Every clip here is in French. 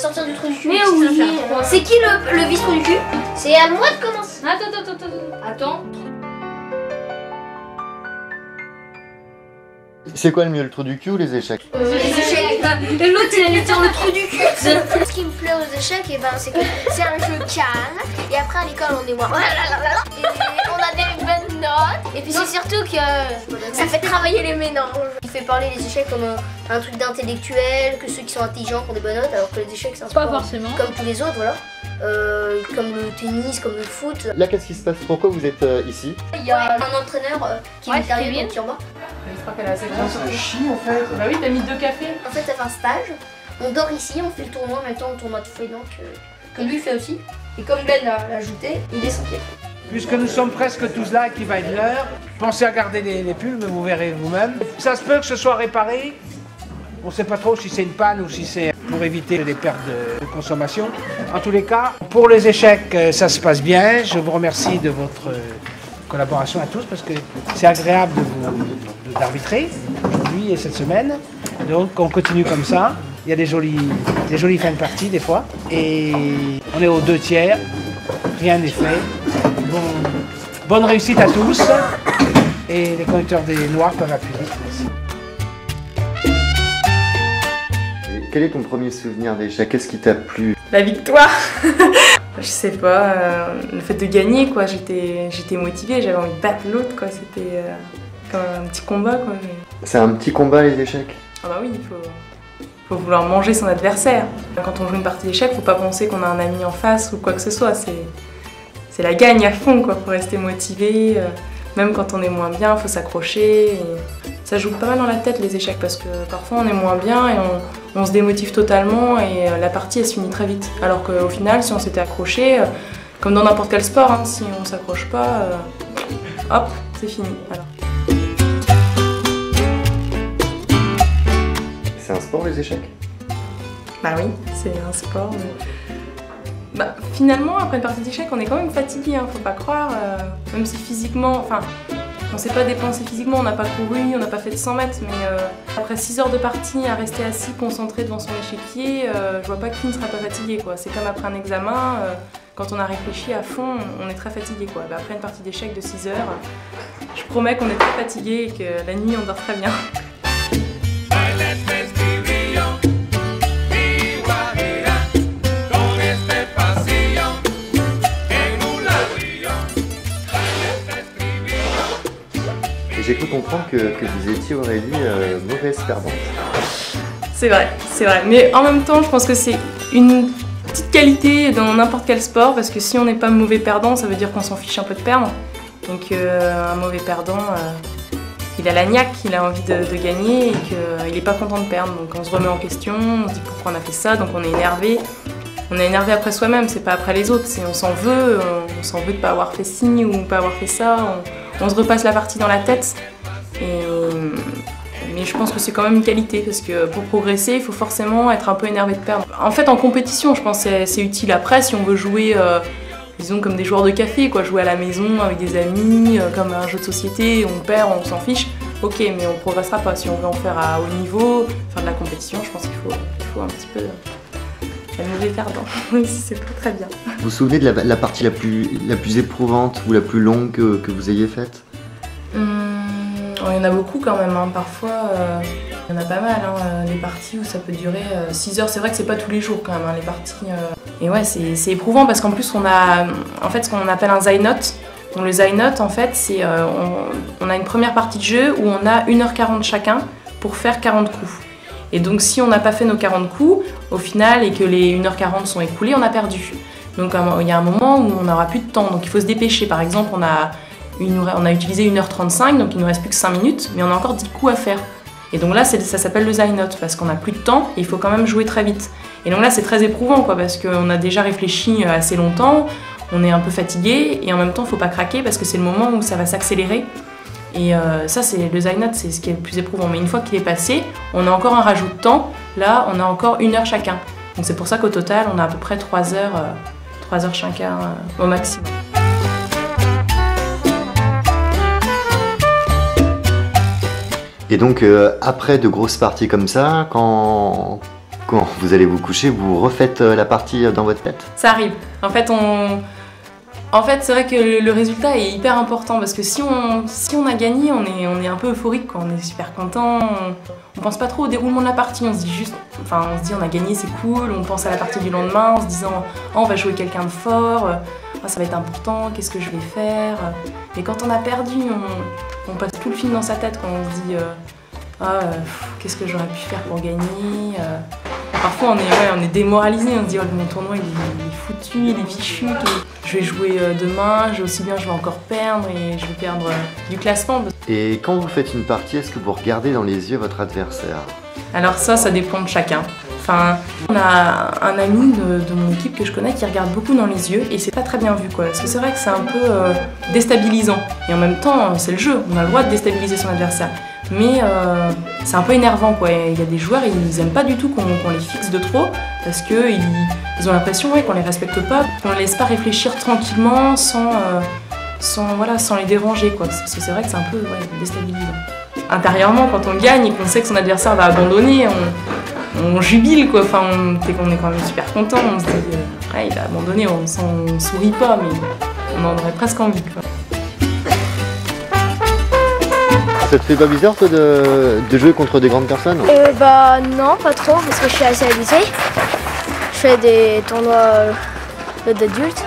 sortir du trou du cul. Mais c'est oui. C'est qui le, le vice-trou du cul? C'est à moi de commencer. Attends, attends, attends, attends. Attends. C'est quoi le mieux, le trou du cul ou les échecs? Les échecs. Et l'autre, il allait dire le trou du cul. Ce qui me plaît aux échecs, eh ben, c'est que c'est un jeu calme. Et après, à l'école, on est moins. Et on. Et puis, c'est surtout que ça fait travailler les méninges. Il fait parler les échecs comme un, un truc d'intellectuel, que ceux qui sont intelligents ont des bonnes notes, alors que les échecs, c'est un Pas sport forcément. comme tous les autres, voilà. Euh, comme le tennis, comme le foot. Là, qu'est-ce qui se passe? Pourquoi vous êtes euh, ici? Il y a un entraîneur euh, qui Ouais, est arrivé Kevin. donc Turba. Je crois qu'elle a assez Ça chie en fait. Bah oui, t'as mis deux cafés. En fait, ça fait un stage. On dort ici, on fait le tournoi en même temps, le tournoi de fouillant que, que lui fait aussi. Et comme l'a l'a ajouté, il est sans pied. Puisque nous sommes presque tous là et qu'il va être l'heure, pensez à garder les, pulls, mais vous verrez vous-même. Ça se peut que ce soit réparé. On ne sait pas trop si c'est une panne ou si c'est pour éviter les pertes de, consommation. En tous les cas, pour les échecs, euh, ça se passe bien. Je vous remercie de votre euh, collaboration à tous parce que c'est agréable d'arbitrer aujourd'hui et cette semaine. Donc on continue comme ça. Il y a des jolies, des jolies fins de partie des fois. Et on est aux deux tiers. Rien n'est fait. Bon- bonne réussite à tous. Et les conducteurs des noirs peuvent appuyer. Et Quel est ton premier souvenir d'échec? Qu'est-ce qui t'a plu? La victoire Je sais pas, euh, le fait de gagner quoi, j'étais j'étais motivée, j'avais envie de battre l'autre quoi, c'était euh, comme un petit combat quoi. mais- C'est un petit combat, les échecs? Ah bah oui, il faut, faut vouloir manger son adversaire. Quand on joue une partie d'échecs, faut pas penser qu'on a un ami en face ou quoi que ce soit, c'est c'est la gagne à fond quoi, faut rester motivé, euh, même quand on est moins bien, faut s'accrocher. Ça joue pas mal dans la tête les échecs parce que parfois on est moins bien et on, on se démotive totalement et euh, la partie elle se finit très vite. Alors qu'au final, si on s'était accroché, euh, comme dans n'importe quel sport, hein, si on s'accroche pas, euh, hop, c'est fini. C'est un sport, les échecs? Bah oui, c'est un sport. mais- Bah, finalement, après une partie d'échecs, on est quand même fatigué, hein, faut pas croire. euh, même si physiquement, enfin, on s'est pas dépensé physiquement, on n'a pas couru, on n'a pas fait de 100 mètres, mais euh, après 6 heures de partie, à rester assis, concentré devant son échiquier, euh, je vois pas qui ne sera pas fatigué, quoi. C'est comme après un examen, euh, quand on a réfléchi à fond, on est très fatigué, quoi. Bah, après une partie d'échecs de 6 heures, je promets qu'on est très fatigué et que la nuit, on dort très bien. Comprendre que, que vous étiez, Aurélie, euh, mauvaise perdante. C'est vrai, c'est vrai. Mais en même temps, je pense que c'est une petite qualité dans n'importe quel sport parce que si on n'est pas mauvais perdant, ça veut dire qu'on s'en fiche un peu de perdre. Donc euh, un mauvais perdant, euh, il a la niaque, il a envie de, gagner et qu'il n'est pas content de perdre. Donc on se remet en question, on se dit pourquoi on a fait ça, donc on est énervé. On est énervé après soi-même, c'est pas après les autres. On s'en veut, on, s'en veut de pas avoir fait ci ou pas avoir fait ça. On se repasse la partie dans la tête. Et mais je pense que c'est quand même une qualité parce que pour progresser, il faut forcément être un peu énervé de perdre. En fait, en compétition, je pense que c'est- utile après si on veut jouer, euh, disons, comme des joueurs de café, quoi, jouer à la maison avec des amis, euh, comme un jeu de société, on perd, on s'en fiche. Ok, mais on progressera pas. Si on veut en faire à haut niveau, faire de la compétition, je pense qu'il faut, il faut un petit peu mauvais perdant. Oui, c'est pas très bien. Vous vous souvenez de la, la partie la plus, la plus éprouvante ou la plus longue que, que vous ayez faite? Il y en a beaucoup quand même, hein. parfois euh, il y en a pas mal, hein, euh, les parties où ça peut durer 6 heures, c'est vrai que c'est pas tous les jours quand même hein, les parties. euh. Et ouais, c'est éprouvant parce qu'en plus on a en fait ce qu'on appelle un Zynote. Donc le Zynote en fait c'est euh, on, on a une première partie de jeu où on a 1h40 chacun pour faire 40 coups. Et donc si on n'a pas fait nos 40 coups au final et que les 1h40 sont écoulés, on a perdu. Donc il y a un moment où on n'aura plus de temps, donc il faut se dépêcher. Par exemple, on a on a utilisé 1h35, donc il nous reste plus que 5 minutes, mais on a encore 10 coups à faire. Et donc là, ça s'appelle le Zynote, parce qu'on n'a plus de temps et il faut quand même jouer très vite. Et donc là, c'est très éprouvant, quoi, parce qu'on a déjà réfléchi euh, assez longtemps, on est un peu fatigué, et en même temps, il faut pas craquer, parce que c'est le moment où ça va s'accélérer. Et euh, ça, c'est le Zynote, c'est ce qui est le plus éprouvant. Mais une fois qu'il est passé, on a encore un rajout de temps. Là, on a encore une heure chacun. Donc c'est pour ça qu'au total, on a à peu près 3 heures, euh, 3 heures chacun euh, au maximum. Et donc, euh, après de grosses parties comme ça, quand, quand vous allez vous coucher, vous refaites euh, la partie euh, dans votre tête? Ça arrive. En fait, on. En fait, c'est vrai que le- résultat est hyper important parce que si on, a gagné, on est, un peu euphorique, on est super content. On, pense pas trop au déroulement de la partie, on se dit juste, enfin, on se dit on a gagné, c'est cool. On pense à la partie du lendemain en se disant, oh, on va jouer quelqu'un de fort, ah, ça va être important, qu'est-ce que je vais faire? Mais quand on a perdu, on, passe tout le film dans sa tête quand on se dit, euh, ah, euh, qu'est-ce que j'aurais pu faire pour gagner? euh. Parfois on est, ouais, on est démoralisé, on se dit oh, mon tournoi il foutu, il est fichu, je vais jouer euh, demain, je aussi bien je vais encore perdre et je vais perdre euh, du classement. Et quand vous faites une partie, est-ce que vous regardez dans les yeux votre adversaire? Alors ça, ça dépend de chacun. Enfin, on a un ami de, de mon équipe que je connais qui regarde beaucoup dans les yeux et c'est pas très bien vu quoi. Parce que c'est vrai que c'est un peu euh, déstabilisant et en même temps c'est le jeu, on a le droit de déstabiliser son adversaire. Mais euh, c'est un peu énervant quoi. Il y a des joueurs, ils aiment pas du tout qu'on les fixe de trop parce que ils, ont l'impression ouais, qu'on les respecte pas, qu'on les laisse pas réfléchir tranquillement sans, euh, sans, voilà, sans les déranger quoi. Parce que c'est vrai que c'est un peu déstabilisant. Intérieurement, quand on gagne et qu'on sait que son adversaire va abandonner, on, jubile quoi. Enfin, on, est quand même super content. On se dit, euh, il a abandonné, on, on sourit pas, mais on en aurait presque envie quoi. Ça te fait pas bizarre toi de, de jouer contre des grandes personnes Euh, bah non, pas trop, parce que je suis assez habituée. Je fais des tournois euh, d'adultes.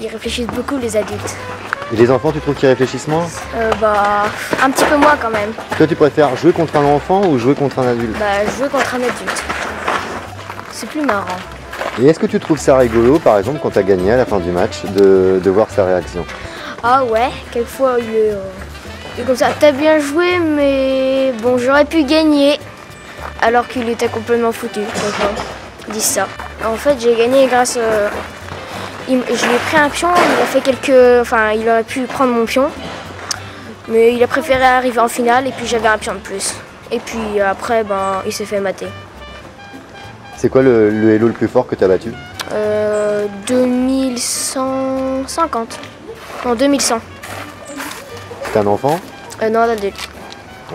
Ils réfléchissent beaucoup les adultes. Et les enfants, tu trouves qu'ils réfléchissent moins Euh, bah un petit peu moins quand même. Toi, tu préfères jouer contre un enfant ou jouer contre un adulte Bah jouer contre un adulte. C'est plus marrant. Et est-ce que tu trouves ça rigolo, par exemple, quand tu as gagné à la fin du match, de, de voir sa réaction? Ah ouais, quelquefois il euh, comme ça, t'as bien joué mais bon j'aurais pu gagner alors qu'il était complètement foutu. disent ça. En fait j'ai gagné grâce... euh, il- je lui ai pris un pion, il a fait quelques... Enfin il aurait pu prendre mon pion. Mais il a préféré arriver en finale et puis j'avais un pion de plus. Et puis après ben il s'est fait mater. C'est quoi le, le hello le plus fort que tu as battu? Euh, 2150. Non 2100. T'es un enfant Euh, non d'adulte.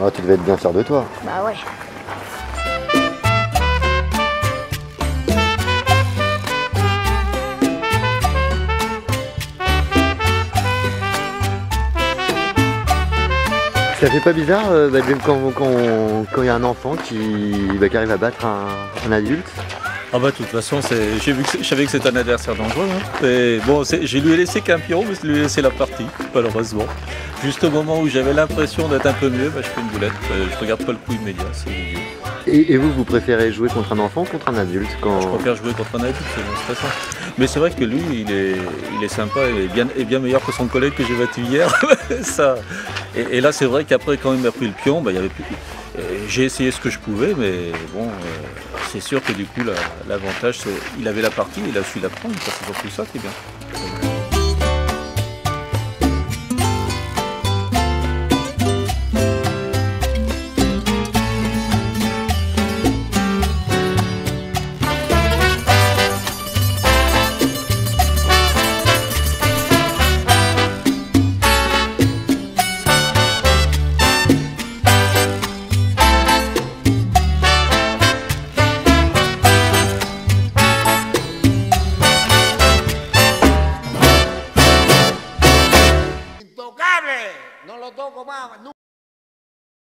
Ah, Tu devais être bien fier de toi. Bah ouais. Ça fait pas bizarre euh, bah, quand il quand, quand il y a un enfant qui, bah, qui arrive à battre un, un adulte Ah bah de toute façon, j'ai vu que je savais que c'était un adversaire dangereux. hein. Et bon, je lui ai laissé qu'un pion, mais je lui ai laissé la partie, malheureusement. Juste au moment où j'avais l'impression d'être un peu mieux, bah, je fais une boulette. Euh, Je regarde pas le coup immédiat, c'est et, et vous, vous préférez jouer contre un enfant ou contre un adulte quand... Je préfère jouer contre un adulte, c'est stressant. Mais c'est vrai que lui, il est, il est sympa et bien, et bien meilleur que son collègue que j'ai battu hier. Ça. Et, et là, c'est vrai qu'après, quand il m'a pris le pion, bah, il y avait plus. euh, J'ai essayé ce que je pouvais, mais bon, euh, c'est sûr que du coup, la- l'avantage, c'est il avait la partie, il a su la prendre. ça, C'est surtout ça qui est bien.